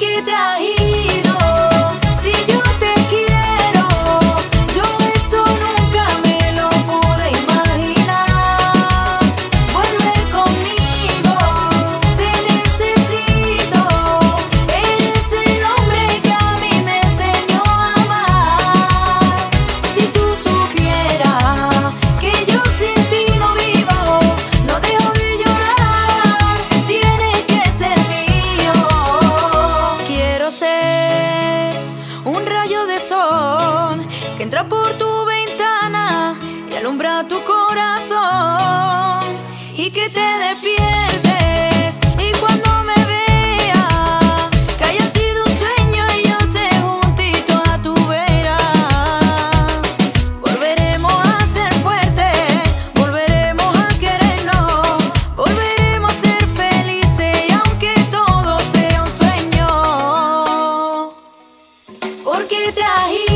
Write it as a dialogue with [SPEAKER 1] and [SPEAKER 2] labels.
[SPEAKER 1] きたい que entra por tu ventana y alumbra tu corazón y que te despierta. entre a